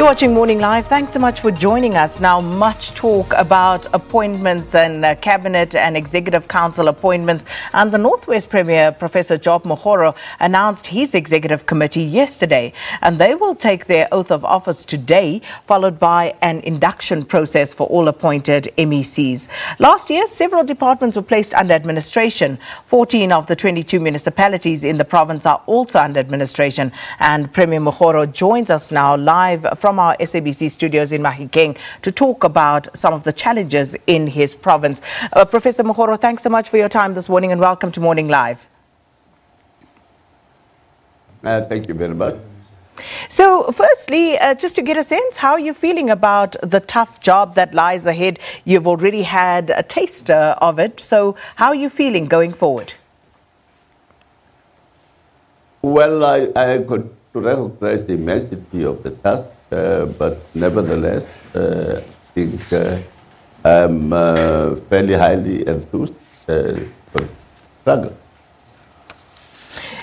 You're watching Morning Live. Thanks so much for joining us. Now, much talk about appointments and uh, cabinet and executive council appointments. And the Northwest Premier, Professor Job Mokgoro, announced his executive committee yesterday. And they will take their oath of office today, followed by an induction process for all appointed MECs. Last year, several departments were placed under administration. 14 of the 22 municipalities in the province are also under administration. And Premier Mokgoro joins us now live from our SABC studios in Mahikeng to talk about some of the challenges in his province. Uh, Professor Mokgoro, thanks so much for your time this morning and welcome to Morning Live. Uh, thank you very much. So, firstly, uh, just to get a sense, how are you feeling about the tough job that lies ahead? You've already had a taster of it. So, how are you feeling going forward? Well, I, I could recognize the immensity of the task but nevertheless, uh, I think uh, I'm fairly highly enthused for struggle.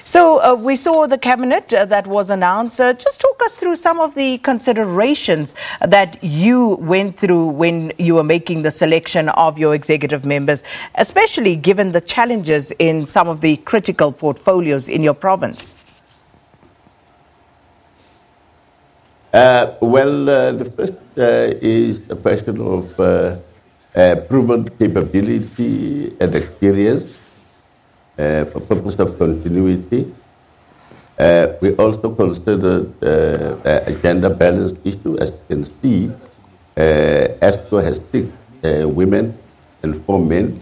So uh, we saw the cabinet uh, that was announced. Uh, just talk us through some of the considerations that you went through when you were making the selection of your executive members, especially given the challenges in some of the critical portfolios in your province. Uh, well, uh, the first uh, is a question of uh, uh, proven capability and experience uh, for purpose of continuity. we also considered a gender balance issue, as you can see. EXCO has six women and four men.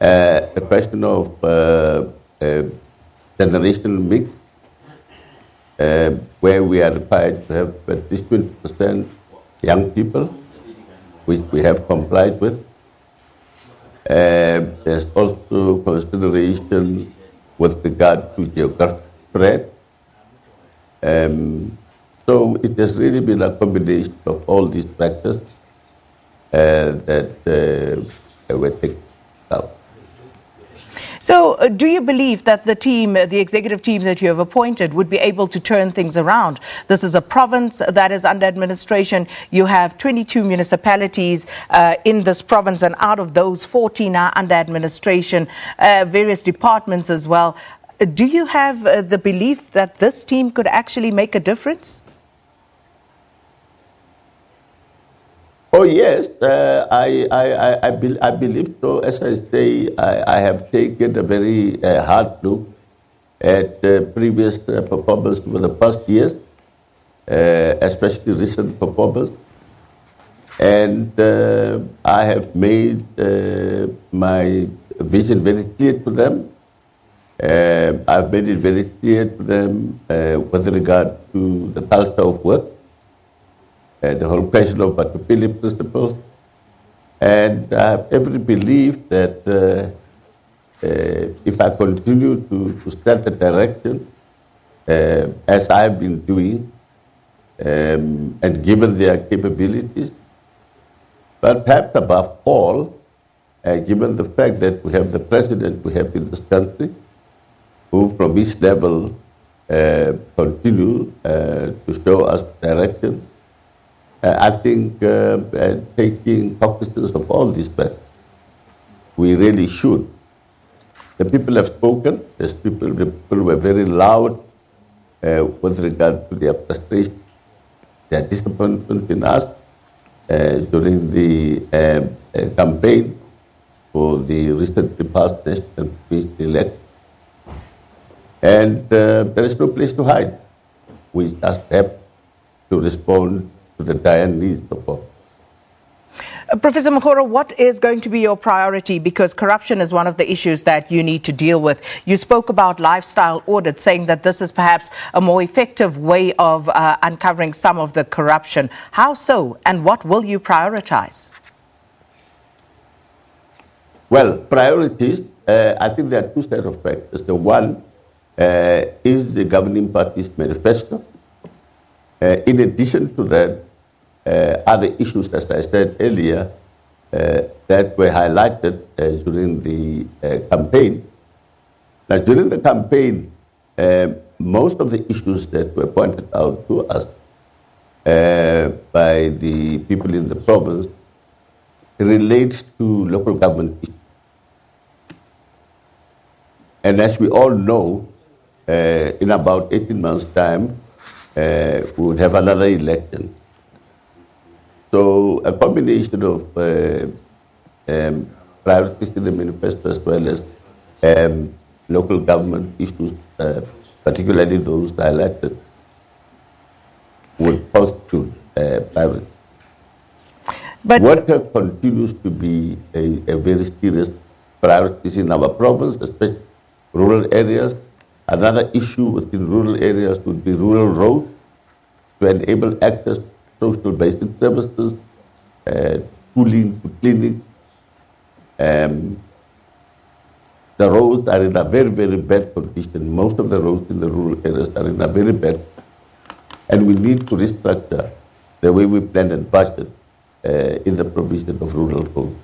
a question of generational mix uh, where we are required to have at least 20% young people, which we have complied with. Uh, there's also consideration with regard to geographic spread. Um, so it has really been a combination of all these factors uh, that uh, were taken. So, uh, do you believe that the team, the executive team that you have appointed, would be able to turn things around? This is a province that is under administration. You have 22 municipalities uh, in this province, and out of those, 14 are under administration, uh, various departments as well. Do you have uh, the belief that this team could actually make a difference? Oh, yes, uh, I, I, I, I, be, I, believe so. As I say, I, I have taken a very uh, hard look at uh, previous performance over the past years, uh, especially recent performance. And uh, I have made uh, my vision very clear to them. I've made it very clear to them with regard to the culture of work uh, the whole question of Batho Pele principles. And I have every belief that uh, uh, if I continue to, to set the direction uh, as I've been doing, um, and given their capabilities, but perhaps above all, uh, given the fact that we have the president we have in this country, who from each level uh, continue to show us direction uh, I think uh, uh, taking cognizance of all this, we really should. The people have spoken. The people, the people were very loud uh, with regard to their frustration, their disappointment in us uh, during the uh, campaign for the recently passed national election. And there is no place to hide. We just have to respond to the dire needs of the uh, Professor Mokgoro, what is going to be your priority? Because corruption is one of the issues that you need to deal with. You spoke about lifestyle audits, saying that this is perhaps a more effective way of uh, uncovering some of the corruption. How so, and what will you prioritize? Well, priorities, uh, I think there are two sets of factors. The one uh, is the governing party's manifesto. Uh, in addition to that, other issues, as I said earlier, uh, that were highlighted uh, during the campaign. Now, during the campaign, most of the issues that were pointed out to us uh, by the people in the province relates to local government issues. And as we all know, uh, in about 18 months' time, uh, we would have another election. So a combination of uh, um, priorities in the manifesto as well as um, local government issues, uh, particularly those highlighted, would constitute uh, priority. But Water continues to be a, a very serious priority in our province, especially rural areas. Another issue within rural areas would be rural roads to enable access social basic services, uh, schooling to clinics. Um, the roads are in a very, very bad condition. Most of the roads in the rural areas are in a very bad and we need to restructure the way we plan and budget uh, in the provision of rural roads.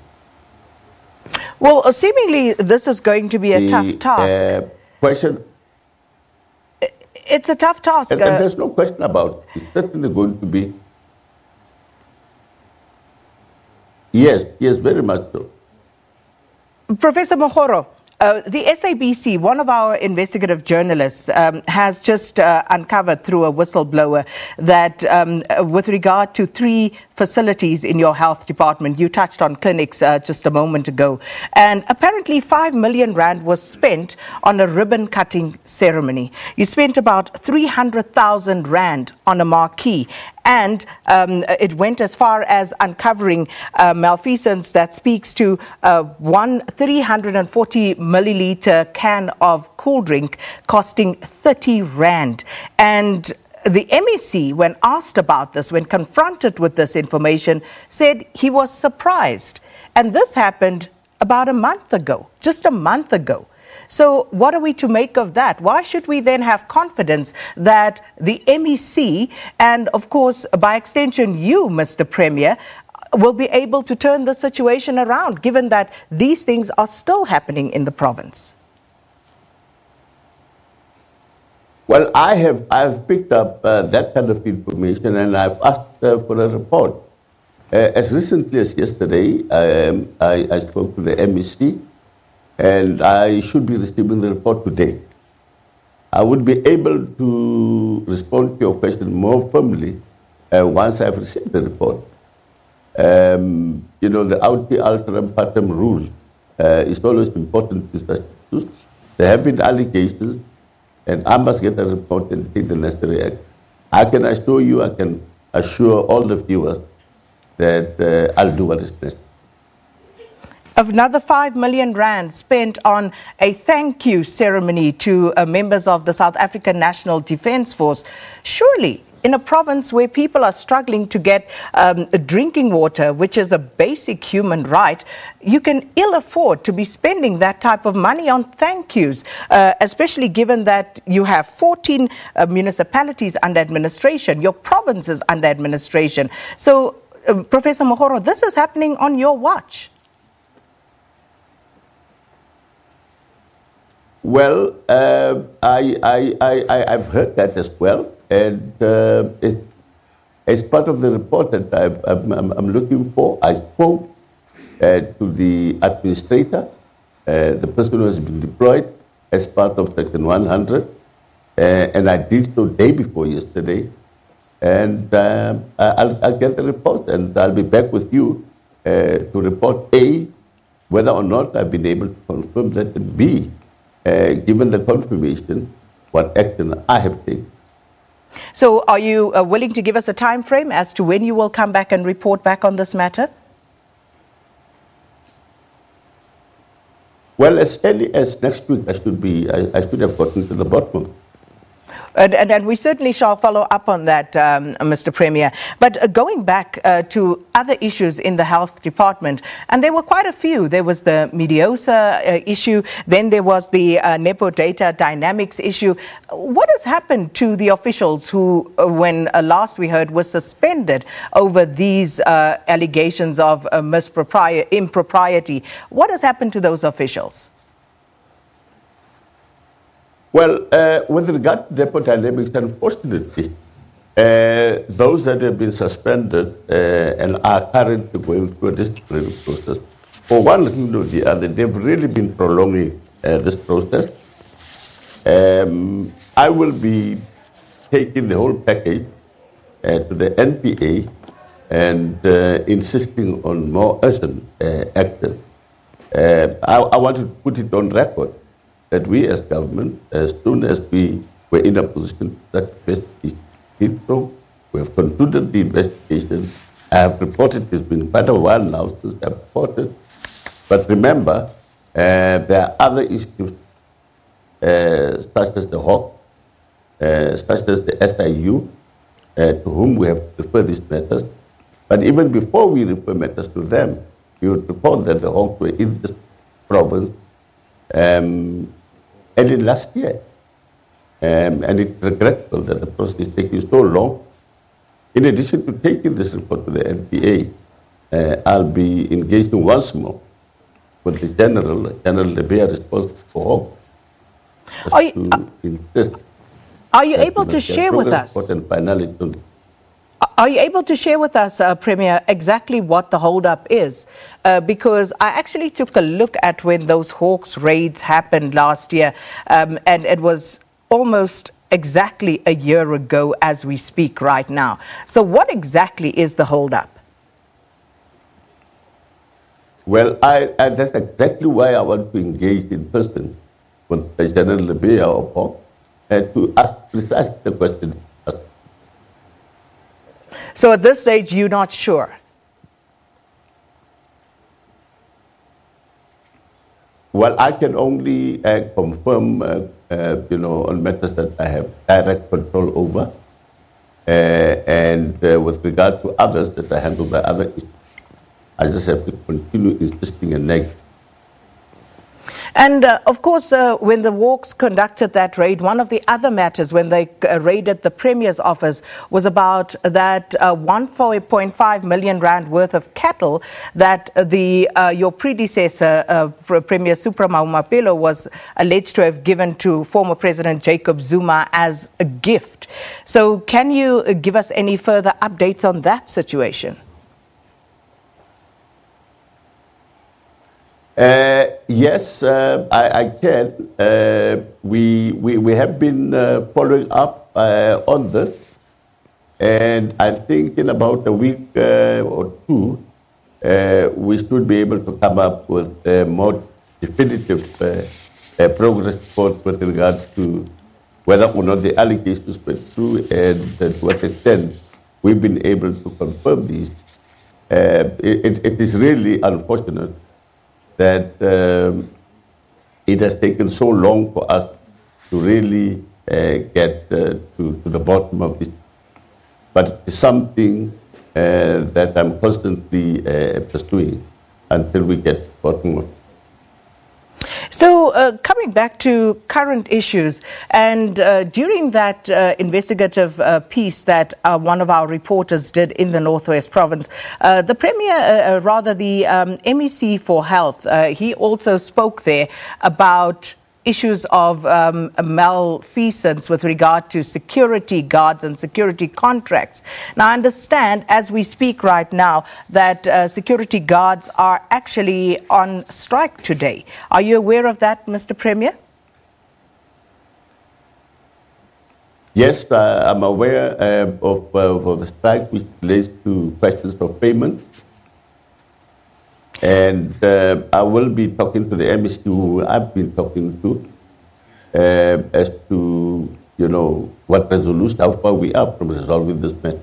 Well, uh, seemingly this is going to be a the, tough task. Uh, question. It's a tough task. And, and uh, there's no question about it. It's certainly going to be. Yes, yes, very much so. Professor Mokgoro, uh, the SABC, one of our investigative journalists, um, has just uh, uncovered through a whistleblower that, um, uh, with regard to three facilities in your health department, you touched on clinics uh, just a moment ago, and apparently five million rand was spent on a ribbon cutting ceremony. You spent about 300,000 rand on a marquee, and um, it went as far as uncovering uh, malfeasance that speaks to uh, one 340 milliliter can of cool drink costing 30 rand. And the MEC, when asked about this, when confronted with this information, said he was surprised. And this happened about a month ago, just a month ago. So, what are we to make of that? Why should we then have confidence that the MEC, and of course, by extension, you, Mr. Premier, will be able to turn the situation around, given that these things are still happening in the province? Well, I have I've picked up uh, that kind of information and I've asked uh, for a report. Uh, as recently as yesterday, um, I, I, spoke to the MEC and I should be receiving the report today. I would be able to respond to your question more firmly uh, once I've received the report. Um, you know, the audi alteram partem rule uh, is always important issues. There have been allegations, and I must get a report and take the necessary act. I can assure you, I can assure all the viewers that uh, I'll do what is best Of another 5 million rand spent on a thank you ceremony to uh, members of the South African National Defence Force. Surely, in a province where people are struggling to get um, drinking water, which is a basic human right, you can ill afford to be spending that type of money on thank yous, uh, especially given that you have 14 uh, municipalities under administration, your province is under administration. So, uh, Professor Mokgoro, this is happening on your watch. Well, uh, I, I, I, I've heard that as well, and uh, it, as part of the report that i am I'm looking for, I spoke uh, to the administrator, uh, the person who has been deployed as part of Section 100, uh, and I did so day before yesterday, and um, I'll, I'll, get the report, and I'll be back with you uh, to report A, whether or not I've been able to confirm that, and B, given the confirmation, what action I have taken. So are you uh, willing to give us a time frame as to when you will come back and report back on this matter? Well, as early as next week, I should be. I, I should have gotten to the bottom and, and, and, we certainly shall follow up on that, um, Mr. Premier. But uh, going back uh, to other issues in the health department, and there were quite a few. There was the Mediosa uh, issue, then there was the uh, Nepo data dynamics issue. What has happened to the officials who, uh, when uh, last we heard, were suspended over these allegations of impropriety? What has happened to those officials? Well, uh, with regard to Nepo dynamics, unfortunately, Uh, those that have been suspended uh, and are currently going through a disciplinary process, for one reason or the other, they've really been prolonging uh, this process. Um, I will be taking the whole package uh, to the NPA and uh, insisting on more urgent action. I, I want to put it on record that we as government, as soon as we were in a position that investigation we have concluded the investigation. I have reported, it's been quite a while now since I reported. But remember, uh, there are other issues uh, such as the Hawk, uh, such as the SIU, uh, to whom we have referred these matters. But even before we refer matters to them, you would recall that the Hawks were in this province um, early last year. Um, and it's regretful that the process is taking so long. In addition to taking this report to the NPA, uh, I'll be engaging once more with the General, General Lebeya responsible for Hawk. Are you, uh, are you able to share with us? Are you able to share with us, uh, Premier, exactly what the holdup is? Uh, because I actually took a look at when those Hawks raids happened last year, um, and it was almost exactly a year ago as we speak right now. So, what exactly is the holdup? Well, I, I, that's exactly why I want to engage in person with General Lebeya or and to ask precisely the question so at this stage, you're not sure? Well, I can only uh, confirm, uh, uh, you know, on matters that I have direct control over, uh, and uh, with regard to others that I handle by other I just have to continue insisting and nagging and uh, of course, uh, when the Hawks conducted that raid, one of the other matters when they uh, raided the Premier's office was about that uh, 1.5 million rand worth of cattle that the uh, your predecessor, uh, Premier Supra Mahumapelo, was alleged to have given to former President Jacob Zuma as a gift. So, can you give us any further updates on that situation? Uh, yes, uh, I, I, can. Uh, we, we, we have been uh, following up uh, on this, and I think in about a week uh, or two, we should be able to come up with a more definitive progress report with regard to whether or not the allegations were true and to what extent we've been able to confirm these. It, it is really unfortunate that um, it has taken so long for us to really uh, get uh, to, to, the bottom of this. But it's something uh, that I'm constantly uh, pursuing until we get to the bottom of it. So, uh, coming back to current issues, and uh, during that uh, investigative uh, piece that uh, one of our reporters did in the Northwest Province, uh, the Premier, rather the um, MEC for Health, he also spoke there about issues of um, malfeasance with regard to security guards and security contracts. Now, I understand as we speak right now that uh, security guards are actually on strike today. Are you aware of that, Mr. Premier? Yes, uh, I'm aware uh, of, uh, of the strike which relates to questions of payment. And uh, I will be talking to the MEC who I've been talking to uh, as to, you know, what resolution, how far we are from resolving this matter.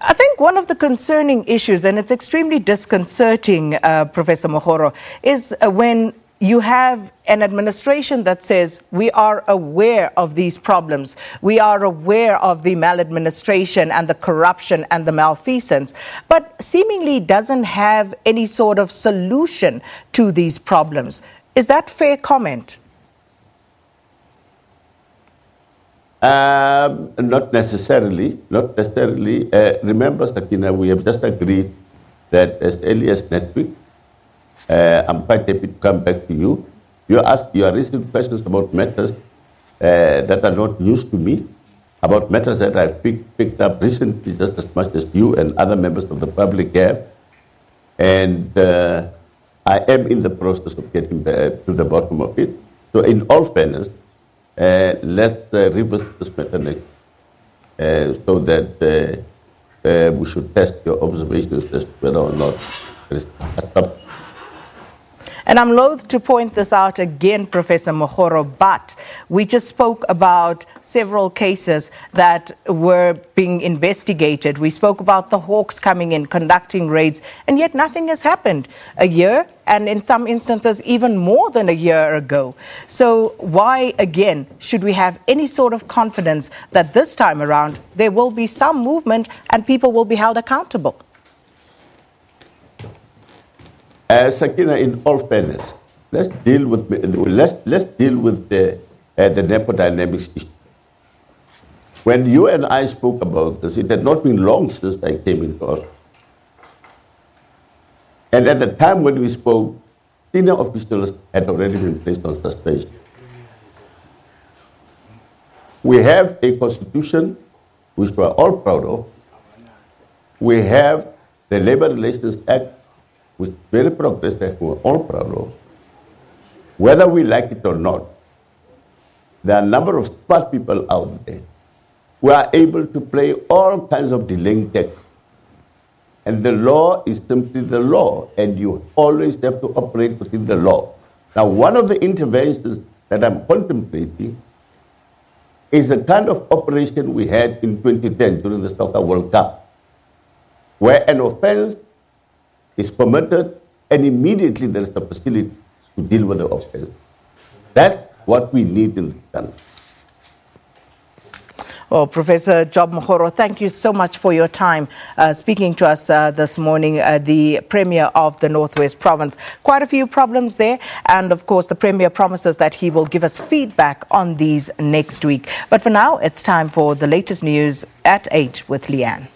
I think one of the concerning issues, and it's extremely disconcerting, uh, Professor Mokgoro, is uh, when you have an administration that says we are aware of these problems, we are aware of the maladministration and the corruption and the malfeasance, but seemingly doesn't have any sort of solution to these problems. Is that fair comment? Um, not necessarily, not necessarily. Uh, remember, Sakina, we have just agreed that as early as next week, uh, I'm quite happy to come back to you. You ask, you are raising questions about matters uh, that are not news to me. about matters that I've pick, picked up recently, just as much as you and other members of the public have. And uh, I am in the process of getting to the bottom of it. So, in all fairness, uh, let's revisit this matter next, uh, so that uh, we should test your observations as to whether or not there is a and I'm loath to point this out again, Professor Mokgoro, but we just spoke about several cases that were being investigated. We spoke about the Hawks coming in, conducting raids, and yet nothing has happened. A year, and in some instances, even more than a year ago. So, why again should we have any sort of confidence that this time around there will be some movement and people will be held accountable? Uh, Sakina, in all fairness, let's deal with let's let's deal with the uh, the NEPO dynamics issue. When you and I spoke about this, it had not been long since I came into office. And at the time when we spoke, senior officials had already been placed on suspension. We have a constitution which we're all proud of. We have the Labor Relations Act with very progress that we're all proud whether we like it or not, there are a number of smart people out there who are able to play all kinds of delaying tactics. And the law is simply the law, and you always have to operate within the law. Now, one of the interventions that I'm contemplating is the kind of operation we had in 2010 during the Soccer World Cup, where an offense is permitted, and immediately there is the facility to deal with the offense. That's what we need in this country. Well, Professor Job Mokgoro, thank you so much for your time uh, speaking to us uh, this morning, uh, the Premier of the Northwest Province. Quite a few problems there, and of course, the Premier promises that he will give us feedback on these next week. But for now, it's time for the latest news at 8 with Leanne.